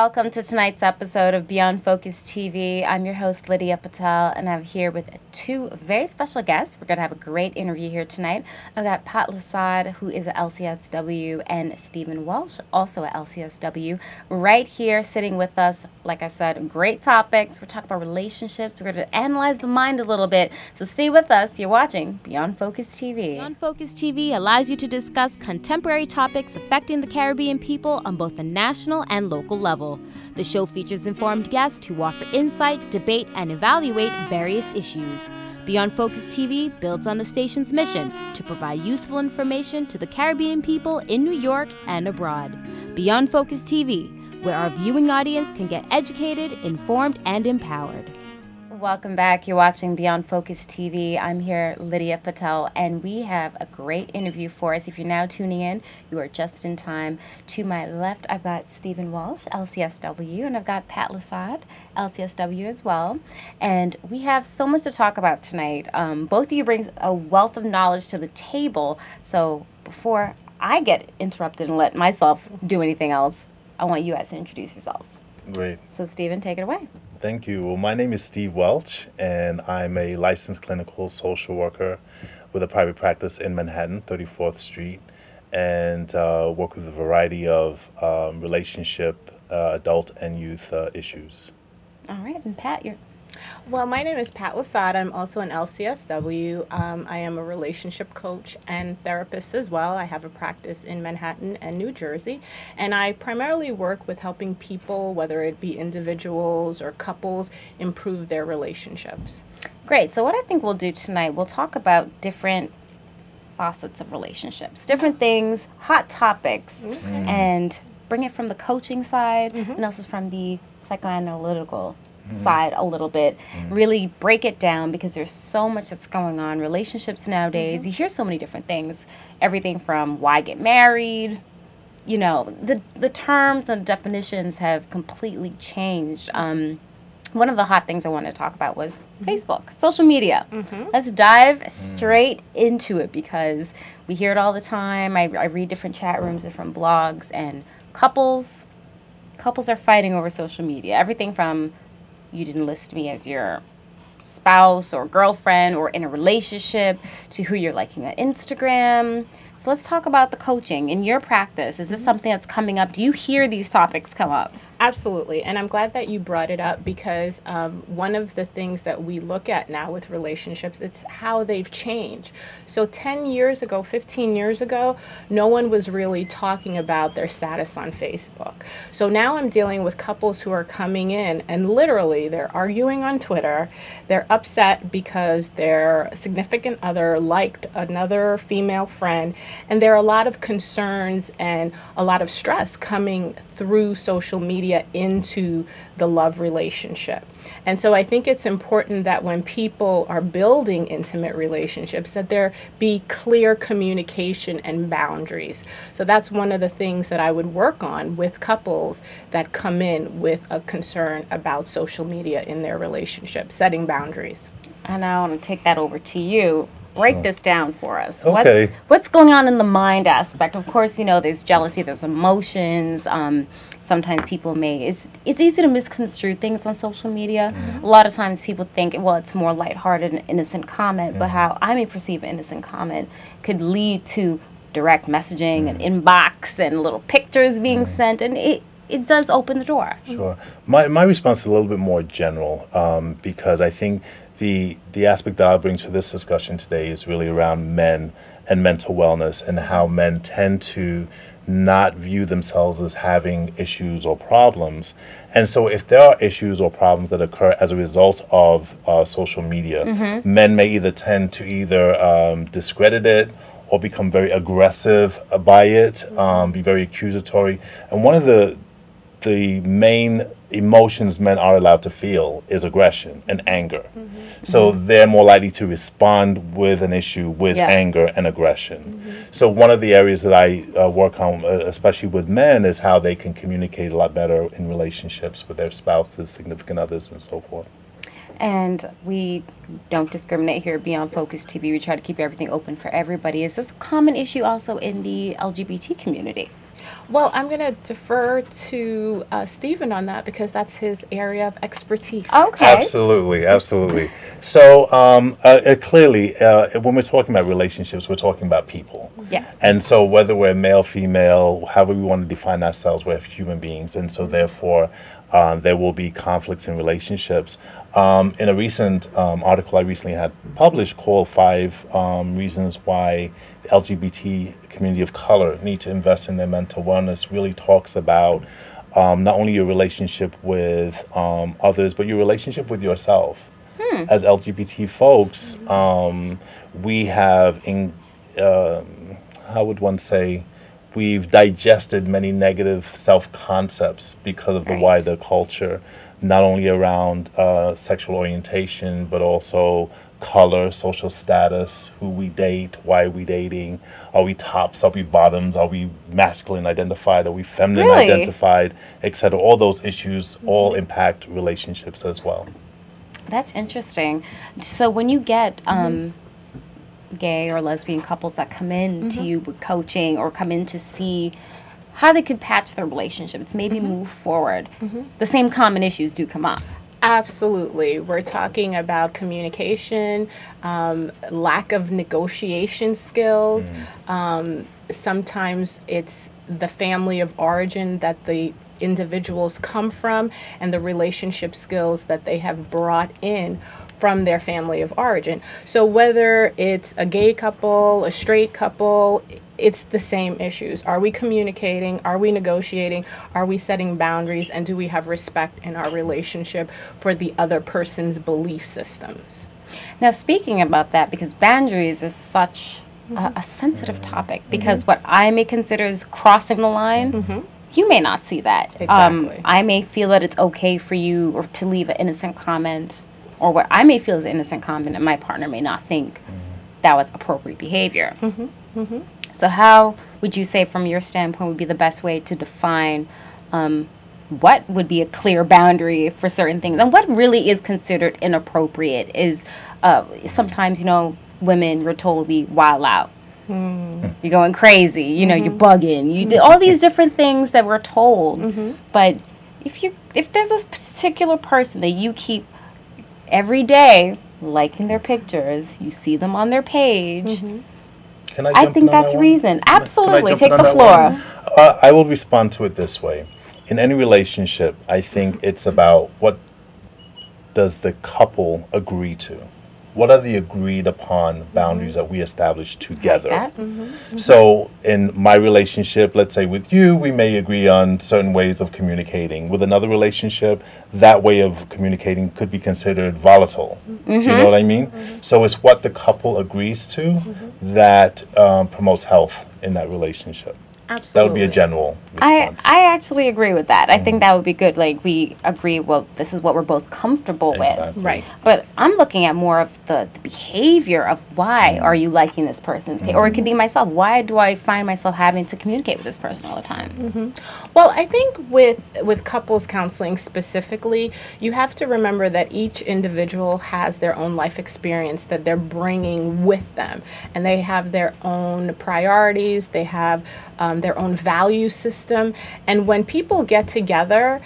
Welcome to tonight's episode of Beyond Focus TV. I'm your host, Lydia Patel, and I'm here with two very special guests. We're going to have a great interview here tonight. I've got Pat Lissade, who is at LCSW, and Steven Welch, also at LCSW, right here sitting with us. Like I said, great topics. We're talking about relationships. We're going to analyze the mind a little bit. So stay with us. You're watching Beyond Focus TV. Beyond Focus TV allows you to discuss contemporary topics affecting the Caribbean people on both a national and local level The show features informed guests who offer insight, debate, and evaluate various issues. Beyond Focus TV builds on the station's mission to provide useful information to the Caribbean people in New York and abroad. Beyond Focus TV, where our viewing audience can get educated, informed, and empowered. Welcome back. You're watching Beyond Focus TV. I'm here, Lydia Patel, and we have a great interview for us. If you're now tuning in, you are just in time. To my left, I've got Steven Walsh, LCSW, and I've got Pat Lissade, LCSW as well. And we have so much to talk about tonight. Um, both of you bring a wealth of knowledge to the table. So before I get interrupted and let myself do anything else, I want you guys to introduce yourselves. Great. So, Steven, take it away. Thank you. Well, my name is Steve Welch, and I'm a licensed clinical social worker with a private practice in Manhattan, 34th Street, and uh, work with a variety of um, relationship, uh, adult, and youth uh, issues. All right, and Pat, you're well, my name is Pat Lissade. I'm also an LCSW. Um, I am a relationship coach and therapist as well. I have a practice in Manhattan and New Jersey. And I primarily work with helping people, whether it be individuals or couples, improve their relationships. Great. So, what I think we'll do tonight, we'll talk about different facets of relationships, different things, hot topics, mm-hmm. and bring it from the coaching side mm-hmm. and also from the psychoanalytical mm-hmm. side a little bit, mm-hmm. really break it down because there's so much that's going on. Relationships nowadays, mm-hmm. you hear so many different things. Everything from why get married, you know, the the terms, and definitions have completely changed. Um, one of the hot things I wanted to talk about was mm-hmm. Facebook, social media. Mm-hmm. Let's dive mm. straight into it because we hear it all the time. I, I read different chat rooms, different blogs, and couples couples are fighting over social media. Everything from you didn't list me as your spouse or girlfriend or in a relationship to who you're liking on Instagram. So let's talk about the coaching in your practice. Is this mm-hmm. something that's coming up? Do you hear these topics come up? Absolutely. And I'm glad that you brought it up because um, one of the things that we look at now with relationships, it's how they've changed. So 10 years ago, 15 years ago, no one was really talking about their status on Facebook. So now I'm dealing with couples who are coming in and literally they're arguing on Twitter. They're upset because their significant other liked another female friend. And there are a lot of concerns and a lot of stress coming through social media into the love relationship. And so I think it's important that when people are building intimate relationships that there be clear communication and boundaries. So that's one of the things that I would work on with couples that come in with a concern about social media in their relationship, setting boundaries. And I want to take that over to you break this down for us. Okay. What's, what's going on in the mind aspect? Of course, we know there's jealousy, there's emotions. Um, sometimes people may it's it's easy to misconstrue things on social media. Mm-hmm. A lot of times people think, well, it's more lighthearted and innocent comment, mm-hmm. but how I may perceive an innocent comment could lead to direct messaging mm-hmm. and inbox and little pictures being mm-hmm. sent, and it it does open the door. Sure. My my response is a little bit more general um, because I think the the aspect that I'll bring to this discussion today is really around men and mental wellness and how men tend to not view themselves as having issues or problems. And so, if there are issues or problems that occur as a result of uh, social media, mm-hmm. men may either tend to either um, discredit it or become very aggressive by it, um, be very accusatory. And one of the the main emotions men are allowed to feel is aggression and anger. Mm-hmm. So mm-hmm. they're more likely to respond with an issue with yeah. anger and aggression. Mm-hmm. So one of the areas that I uh, work on, uh, especially with men, is how they can communicate a lot better in relationships with their spouses, significant others, and so forth. And we don't discriminate here beyond Focus TV. We try to keep everything open for everybody. Is this a common issue also in the LGBT community? Well, I'm going to defer to uh, Steven on that because that's his area of expertise. Okay. Absolutely, absolutely. So um, uh, uh, clearly, uh, when we're talking about relationships, we're talking about people. Yes. And so, whether we're male, female, however we want to define ourselves, we're human beings, and so therefore, uh, there will be conflicts in relationships. Um, in a recent um, article I recently had published called Five um, Reasons Why the LGBT Community of Color Need to Invest in Their Mental Wellness, really talks about um, not only your relationship with um, others, but your relationship with yourself. As LGBT folks, um, we have, in, um how would one say, we've digested many negative self concepts because of the Right. wider culture, not only around uh, sexual orientation, but also color, social status, who we date, why are we dating, are we tops, are we bottoms, are we masculine identified, are we feminine Really? identified, etc. All those issues all impact relationships as well. That's interesting. So when you get um, gay or lesbian couples that come in to you with coaching or come in to see how they could patch their relationships, maybe move forward, the same common issues do come up. Absolutely. We're talking about communication, um, lack of negotiation skills. Um, sometimes it's the family of origin that the individuals come from and the relationship skills that they have brought in from their family of origin. So whether it's a gay couple, a straight couple, it's the same issues. Are we communicating? Are we negotiating? Are we setting boundaries? And do we have respect in our relationship for the other person's belief systems? Now, speaking about that, because boundaries is such a, mm-hmm. a sensitive topic, mm-hmm. because what I may consider is crossing the line, mm-hmm. you may not see that. Um, I may feel that it's okay for you or to leave an innocent comment, or what I may feel is innocent comment, and my partner may not think mm-hmm. that was appropriate behavior. Mm-hmm. Mm-hmm. So, how would you say, from your standpoint, would be the best way to define um, what would be a clear boundary for certain things, and what really is considered inappropriate? Is uh, sometimes you know women we're told we wild out. You're going crazy. You know, you're bugging. You did all these different things that we're told. But if you if there's a particular person that you keep every day liking their pictures, you see them on their page. Can I, I think in on that's that reason. Can I- can I Absolutely. Take the floor. Uh, I will respond to it this way. In any relationship, I think it's about what does the couple agree to? What are the agreed upon boundaries that we establish together? That? Mm-hmm. Mm-hmm. So, in my relationship, let's say with you, we may agree on certain ways of communicating. With another relationship, that way of communicating could be considered volatile. You know mm-hmm. what I mean? So, it's what the couple agrees to that um, promotes health in that relationship. That would be a general I, response. I actually agree with that. I Mm. think that would be good. Like we agree, well, this is what we're both comfortable with. Right. But I'm looking at more of the, the behavior of why Mm. are you liking this person's page? Or it could be myself. Why do I find myself having to communicate with this person all the time? Well, I think with with couples counseling specifically, you have to remember that each individual has their own life experience that they're bringing with them, and they have their own priorities. They have um, Um, their own value system, and when people get together,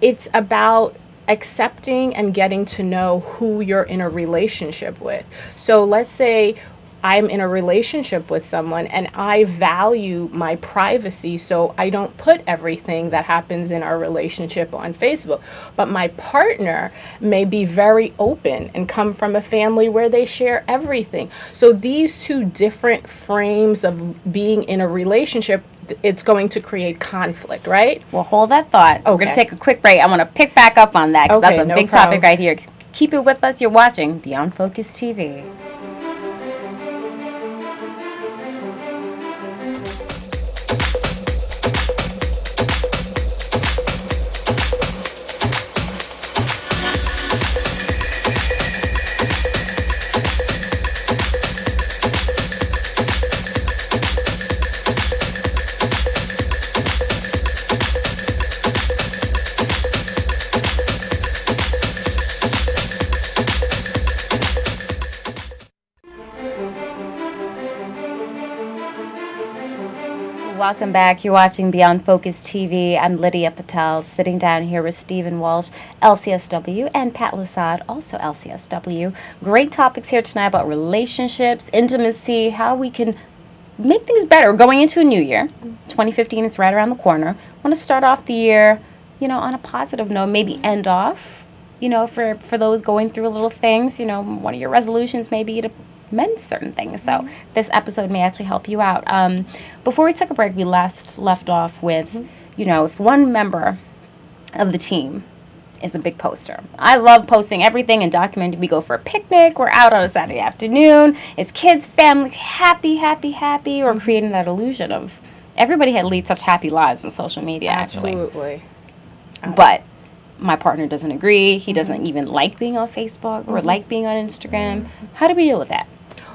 it's about accepting and getting to know who you're in a relationship with. So let's say I'm in a relationship with someone and I value my privacy, so I don't put everything that happens in our relationship on Facebook. But my partner may be very open and come from a family where they share everything. So these two different frames of being in a relationship it's going to create conflict, right? Well, hold that thought. We're going to take a quick break. I want to pick back up on that because Okay, that's a no big problem. topic right here. Keep it with us. You're watching Beyond Focus TV. Welcome back. You're watching Beyond Focus TV. I'm Lydia Patel, sitting down here with Steven Walsh, LCSW, and Pat Lissade, also LCSW. Great topics here tonight about relationships, intimacy, how we can make things better going into a new year. 2015 is right around the corner. Want to start off the year, you know, on a positive note, maybe end off, you know, for, for those going through a little things, you know, one of your resolutions may be to mend certain things. So mm-hmm. this episode may actually help you out. Um, before we took a break, we last left off with, mm-hmm. you know, if one member of the team is a big poster. I love posting everything and documenting. We go for a picnic, we're out on a Saturday afternoon. It's kids, family, happy, happy, happy, or mm-hmm. creating that illusion of everybody had lead such happy lives on social media. Absolutely. Actually. But my partner doesn't agree. He doesn't even like being on Facebook or mm-hmm. like being on Instagram. How do we deal with that?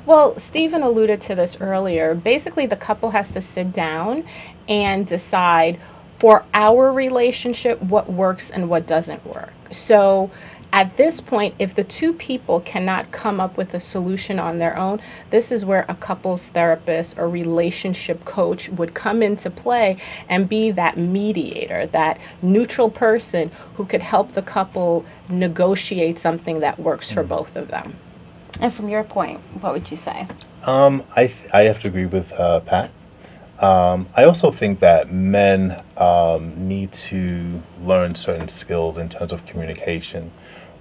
Well, Steven alluded to this earlier. Basically, the couple has to sit down and decide for our relationship what works and what doesn't work. So, at this point, if the two people cannot come up with a solution on their own, this is where a couples therapist or relationship coach would come into play and be that mediator, that neutral person who could help the couple negotiate something that works for mm. both of them. And from your point, what would you say? Um, I, th- I have to agree with uh, Pat. Um, I also think that men um, need to learn certain skills in terms of communication.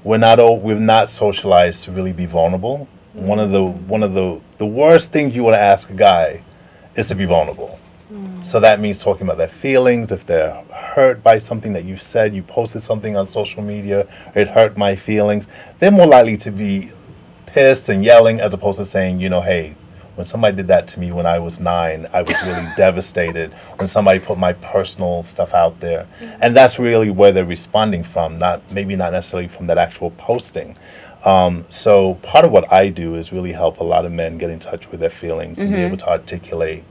We're not all, we're not socialized to really be vulnerable. Mm-hmm. One of the one of the the worst things you want to ask a guy is to be vulnerable. Mm. So that means talking about their feelings. If they're hurt by something that you said, you posted something on social media, it hurt my feelings. They're more likely to be pissed and yelling as opposed to saying, you know, hey, when somebody did that to me when I was nine, I was really devastated. When somebody put my personal stuff out there, mm-hmm. and that's really where they're responding from, not maybe not necessarily from that actual posting. Um, so part of what I do is really help a lot of men get in touch with their feelings mm-hmm. and be mm-hmm. able to articulate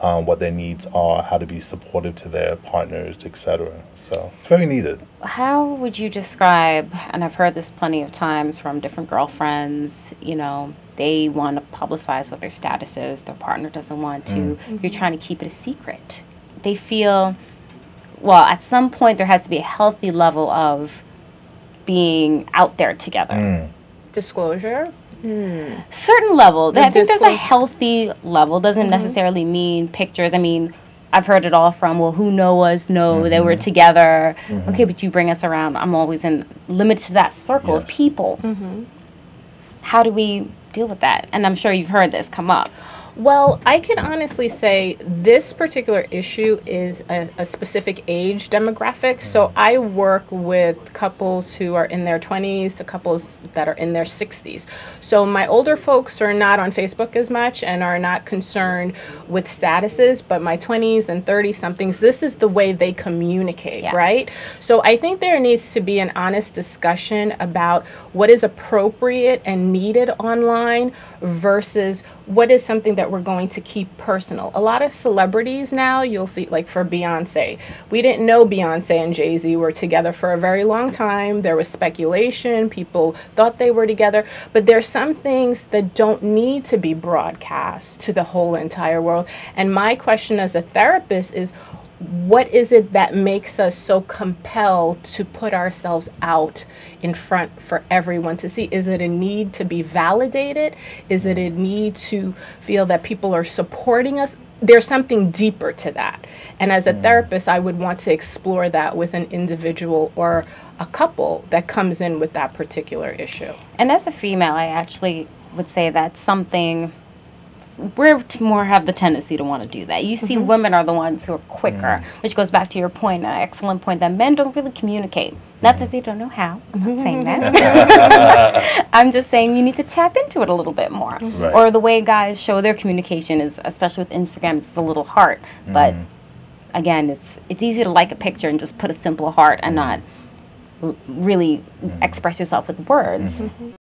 um, what their needs are, how to be supportive to their partners, etc. So it's very needed. How would you describe, and I've heard this plenty of times from different girlfriends, you know, they want to publicize what their status is, their partner doesn't want to, mm. mm-hmm. you're trying to keep it a secret. They feel, well, at some point there has to be a healthy level of being out there together. Mm. Disclosure? Hmm. Certain level. The I think there's a healthy level. Doesn't mm-hmm. necessarily mean pictures. I mean, I've heard it all from well, who know us know mm-hmm. that we're together. Mm-hmm. Okay, but you bring us around. I'm always in limited to that circle yes. of people. Mm-hmm. How do we deal with that? And I'm sure you've heard this come up. Well, I can honestly say this particular issue is a, a, specific age demographic. Mm-hmm. So I work with couples who are in their 20s to couples that are in their 60s. So my older folks are not on Facebook as much and are not concerned with statuses, but my 20s and 30 somethings, this is the way they communicate, yeah. right? So I think there needs to be an honest discussion about what is appropriate and needed online versus what is something that we're going to keep personal. A lot of celebrities now, you'll see, like for Beyonce, we didn't know Beyonce and Jay Z were together for a very long time. There was speculation, people thought they were together, but there's some things that don't need to be broadcast to the whole entire world. And my question as a therapist is, what is it that makes us so compelled to put ourselves out in front for everyone to see? Is it a need to be validated? Is it a need to feel that people are supporting us? There's something deeper to that. And as a mm. therapist, I would want to explore that with an individual or a couple that comes in with that particular issue. And as a female, I actually would say that's something we're more have the tendency to want to do that. You see, mm-hmm. women are the ones who are quicker, mm. which goes back to your point, an excellent point that men don't really communicate. Not that they don't know how. I'm not saying that. I'm just saying you need to tap into it a little bit more. Right. Or the way guys show their communication is, especially with Instagram, it's a little heart. Mm. But again, it's it's easy to like a picture and just put a simple heart and mm. not really mm. express yourself with words. Mm-hmm.